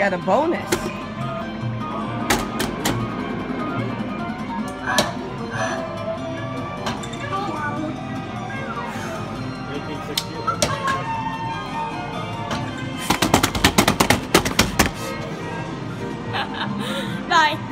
got a bonus. Bye.